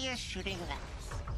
Easiest shooting laps.